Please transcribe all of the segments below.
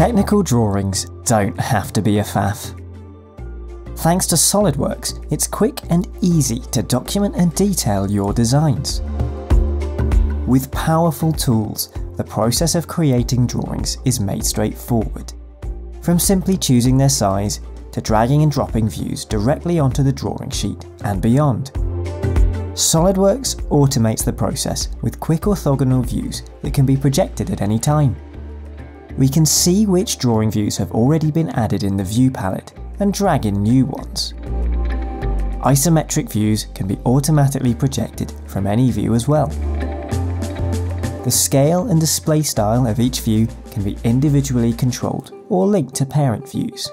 Technical drawings don't have to be a faff. Thanks to SolidWorks, it's quick and easy to document and detail your designs. With powerful tools, the process of creating drawings is made straightforward. From simply choosing their size, to dragging and dropping views directly onto the drawing sheet and beyond. SolidWorks automates the process with quick orthogonal views that can be projected at any time. We can see which drawing views have already been added in the view palette and drag in new ones. Isometric views can be automatically projected from any view as well. The scale and display style of each view can be individually controlled or linked to parent views.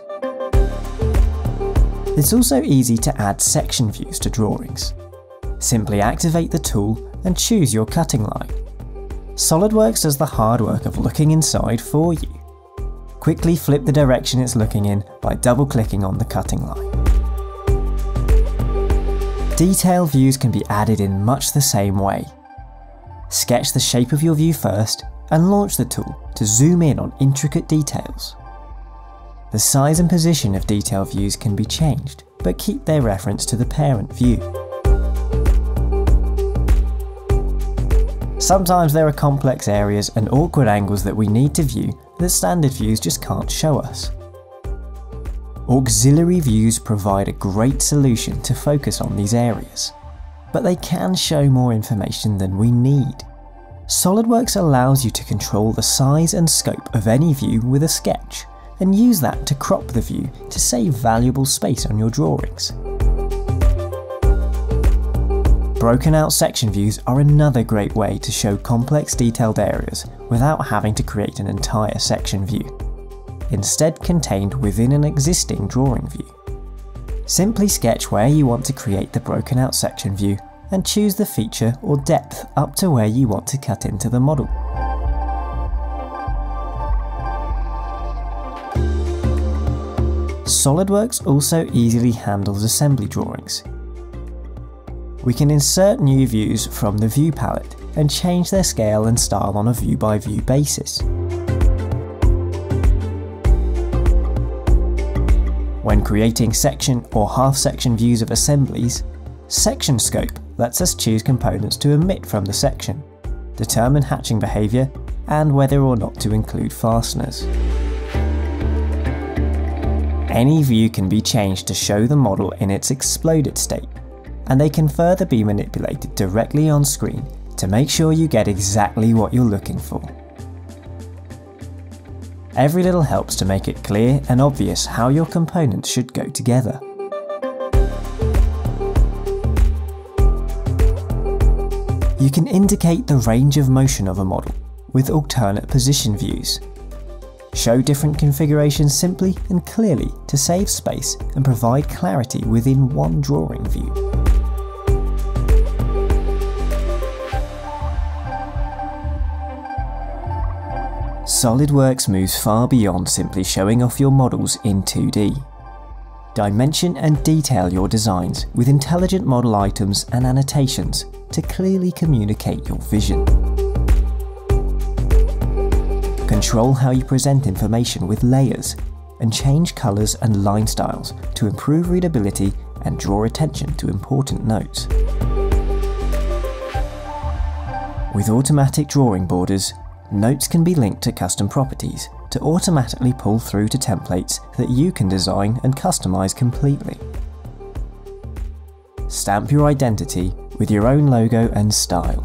It's also easy to add section views to drawings. Simply activate the tool and choose your cutting line. SolidWorks does the hard work of looking inside for you. Quickly flip the direction it's looking in by double clicking on the cutting line. Detail views can be added in much the same way. Sketch the shape of your view first and launch the tool to zoom in on intricate details. The size and position of detail views can be changed, but keep their reference to the parent view. Sometimes there are complex areas and awkward angles that we need to view that standard views just can't show us. Auxiliary views provide a great solution to focus on these areas, but they can show more information than we need. SolidWorks allows you to control the size and scope of any view with a sketch, and use that to crop the view to save valuable space on your drawings. Broken out section views are another great way to show complex detailed areas without having to create an entire section view, instead contained within an existing drawing view. Simply sketch where you want to create the broken out section view and choose the feature or depth up to where you want to cut into the model. SolidWorks also easily handles assembly drawings, we can insert new views from the view palette and change their scale and style on a view by view basis. When creating section or half section views of assemblies, Section Scope lets us choose components to omit from the section, determine hatching behaviour, and whether or not to include fasteners. Any view can be changed to show the model in its exploded state, and they can further be manipulated directly on screen to make sure you get exactly what you're looking for. Every little helps to make it clear and obvious how your components should go together. You can indicate the range of motion of a model with alternate position views. Show different configurations simply and clearly to save space and provide clarity within one drawing view. SolidWorks moves far beyond simply showing off your models in 2D. Dimension and detail your designs with intelligent model items and annotations to clearly communicate your vision. Control how you present information with layers and change colours and line styles to improve readability and draw attention to important notes. With automatic drawing borders, Notes can be linked to custom properties to automatically pull through to templates that you can design and customize completely. Stamp your identity with your own logo and style.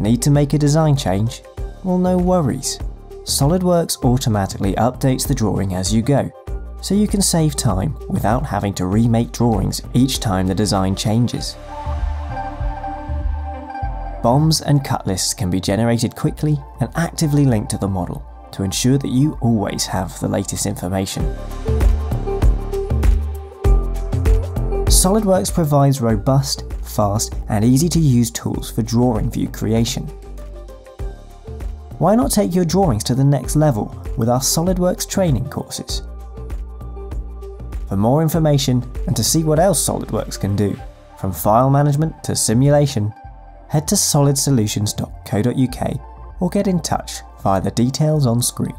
Need to make a design change? Well, no worries. SolidWorks automatically updates the drawing as you go, so you can save time without having to remake drawings each time the design changes. BOMs and cut lists can be generated quickly and actively linked to the model to ensure that you always have the latest information. SolidWorks provides robust, fast and easy to use tools for drawing view creation. Why not take your drawings to the next level with our SolidWorks training courses? For more information and to see what else SolidWorks can do, from file management to simulation, head to solidsolutions.co.uk or get in touch via the details on screen.